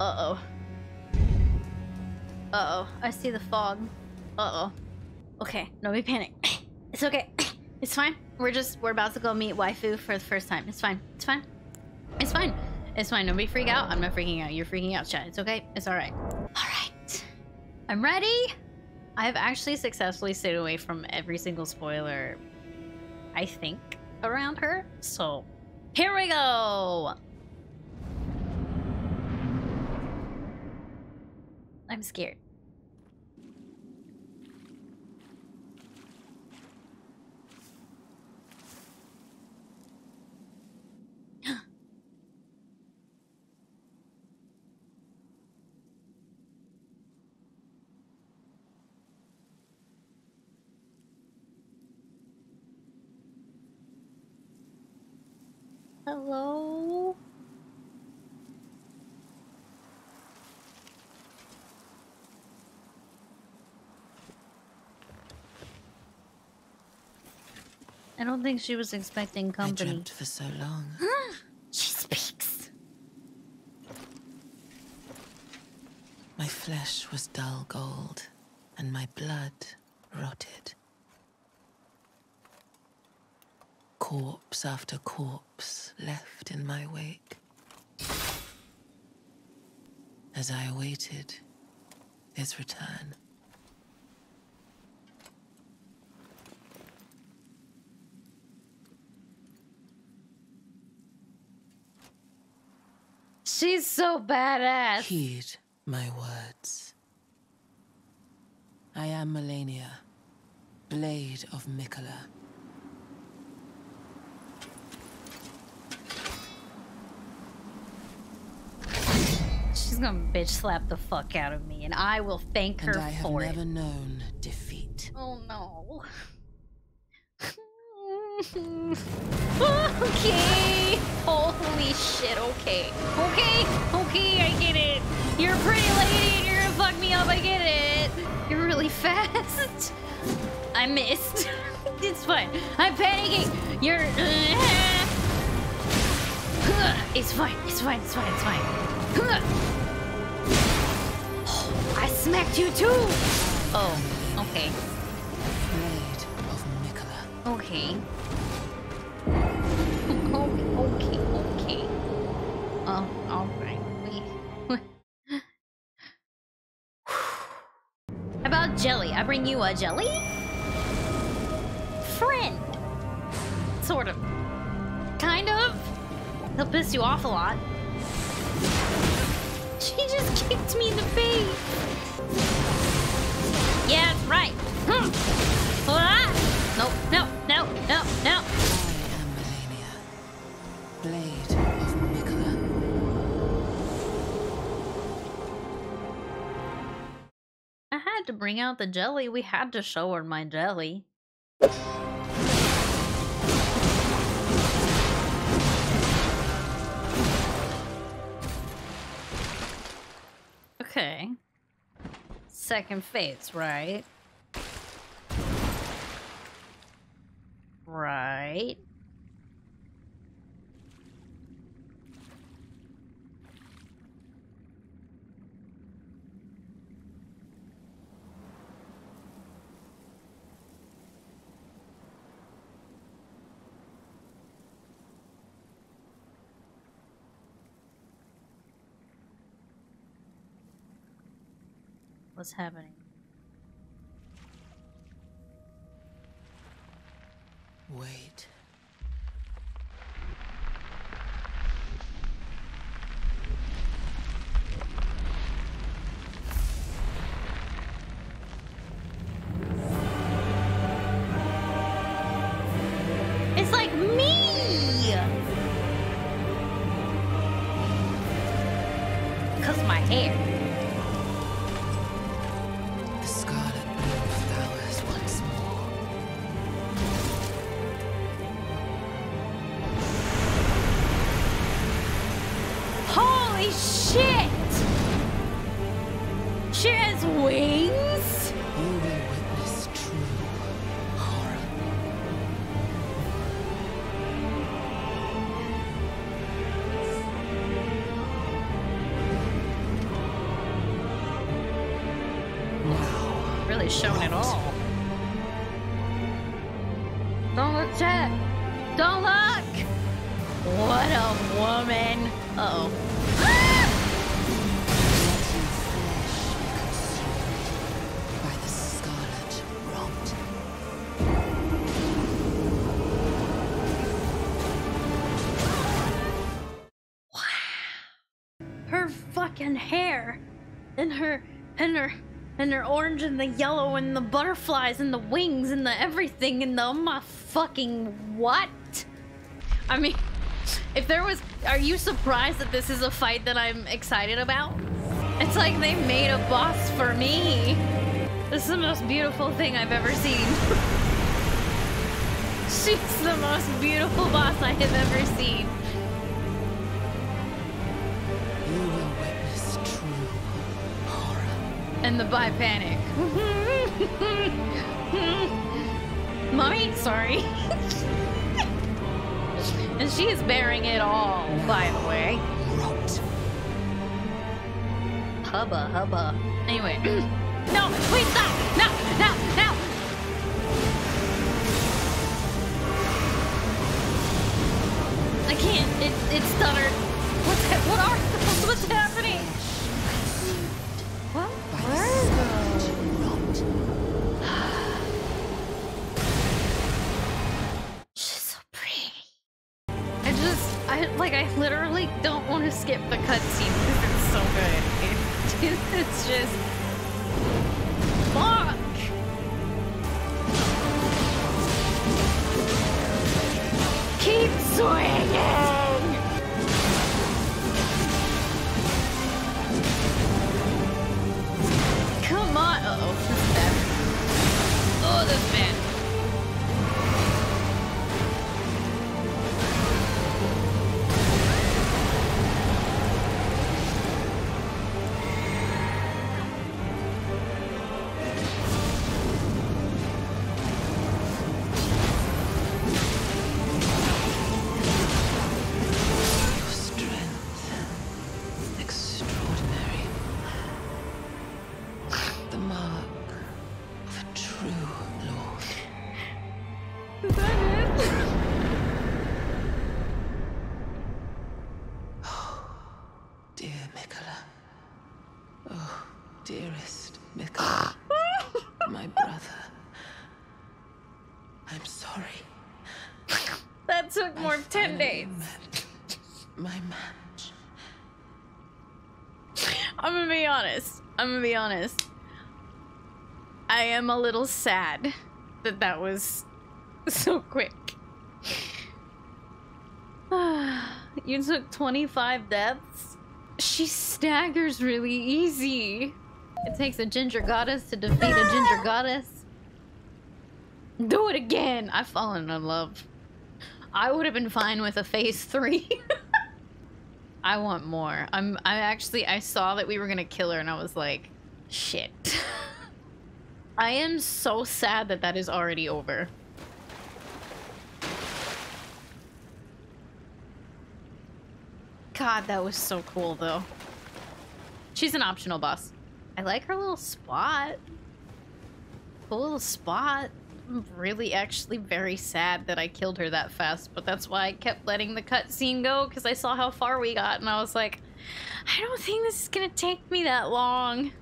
Uh-oh. Uh-oh. I see the fog. Uh-oh. Okay, nobody panic. It's okay. It's fine. We're just, we're about to go meet waifu for the first time. It's fine. It's fine. It's fine. It's fine. Nobody freak out. I'm not freaking out. You're freaking out, chat. It's okay. It's alright. Alright. I'm ready. I have actually successfully stayed away from every single spoiler, I think, around her. So, here we go! I'm scared. Hello? I don't think she was expecting I company. dreamt for so long. she speaks. My flesh was dull gold, and my blood rotted. Corpse after corpse left in my wake. As I awaited his return. She's so badass. Heed my words. I am Malenia, Blade of Miquella. She's gonna bitch slap the fuck out of me, and I will thank her And I have for never it. known defeat. Oh no. okay. Holy shit, okay. Okay, okay, I get it. You're a pretty lady and you're gonna fuck me up, I get it. You're really fast. I missed. it's fine. I'm panicking. You're. It's fine, it's fine, it's fine, it's fine. I smacked you too! Oh, okay. Of. Okay, okay, jelly? I bring you a jelly? Friend. Sort of. Kind of. He'll piss you off a lot. She just kicked me in the face. Yeah, that's right. Hmm. Ah! No, no, no, no, no. I am Blade Had to bring out the jelly. We had to show her my jelly. Okay. Second phase, right? Right. What's happening? Wait. It's like me! Cause my hair. Really shown at all. Don't look, chat. Don't look. What a woman. Uh oh. By the scarlet rot. her fucking hair and her and her and her orange and the yellow and the butterflies and the wings and the everything and the oh my fucking what? I mean if there was are you surprised that this is a fight that i'm excited about? It's like they made a boss for me. This is the most beautiful thing i've ever seen. She's the most beautiful boss i have ever seen and the bi panic. Mommy, sorry. and she is bearing it all, by the way. Rot. Hubba hubba. Anyway. no, please stop! No, no, no! I can't. It it's stuttered. Keep swinging. Dear Miquella. Oh, dearest Miquella. My brother. I'm sorry. That took more than 10 finally days. My match. I'm gonna be honest. I'm gonna be honest. I am a little sad that that was so quick. you took 25 deaths? She staggers really easy. It takes a ginger goddess to defeat a ginger goddess. Do it again! I've fallen in love. I would have been fine with a phase three. I want more. I'm I actually I saw that we were gonna kill her and I was like, shit. I am so sad that that is already over. God, that was so cool though. She's an optional boss. I like her little spot. Cool little spot. I'm really actually very sad that I killed her that fast, but that's why I kept letting the cutscene go because I saw how far we got and I was like, I don't think this is gonna take me that long.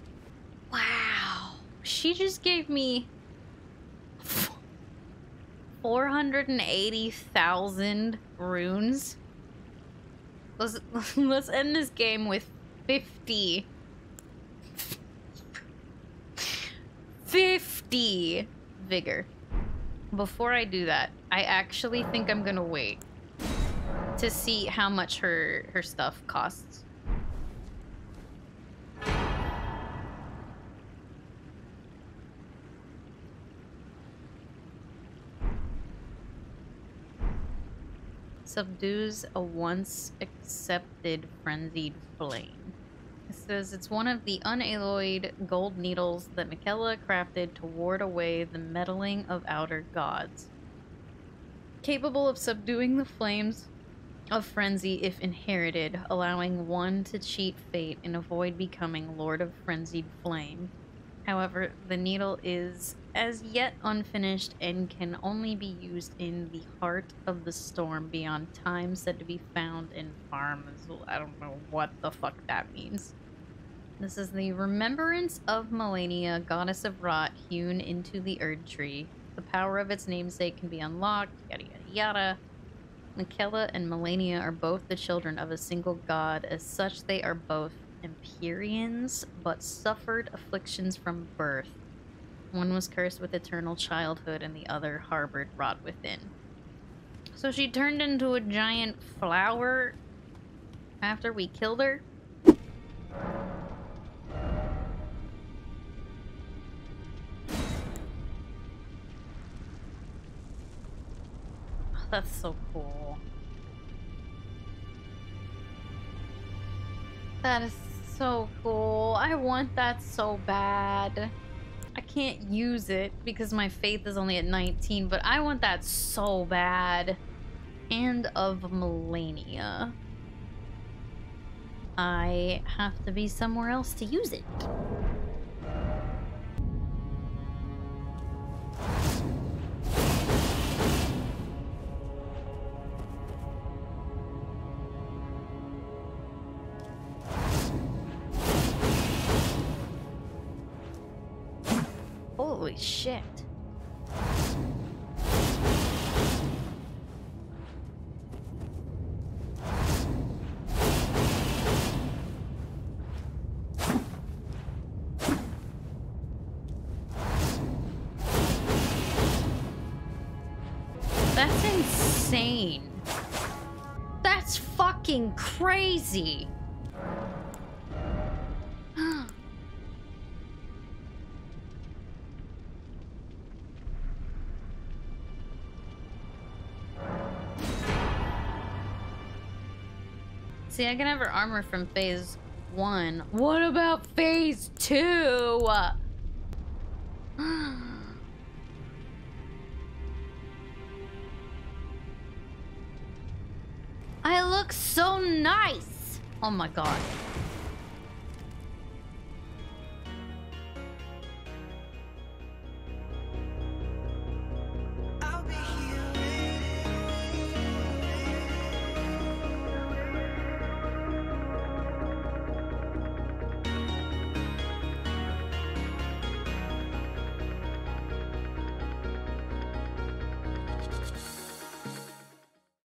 Wow. She just gave me 480,000 runes. Let's, let's end this game with 50. 50 vigor. Before I do that, I actually think I'm gonna wait to see how much her her stuff costs. Subdues a once accepted frenzied flame. It says it's one of the unalloyed gold needles that Miquella crafted to ward away the meddling of outer gods. Capable of subduing the flames of frenzy if inherited, allowing one to cheat fate and avoid becoming Lord of Frenzied Flame. However, the needle is as yet unfinished and can only be used in the heart of the storm beyond time said to be found in farms. I don't know what the fuck that means. This is the remembrance of Malenia, goddess of rot, hewn into the Erdtree. The power of its namesake can be unlocked, yada yada yada. Miquella and Malenia are both the children of a single god. As such, they are both Empyreans, but suffered afflictions from birth. One was cursed with eternal childhood, and the other harbored rot within. So she turned into a giant flower after we killed her? Oh, that's so cool. That is so cool. I want that so bad. Can't use it because my faith is only at 19, but I want that so bad. And of Malenia. I have to be somewhere else to use it. Holy shit. That's insane. That's fucking crazy. See, I can have her armor from phase one. What about phase two? I look so nice. Oh my god.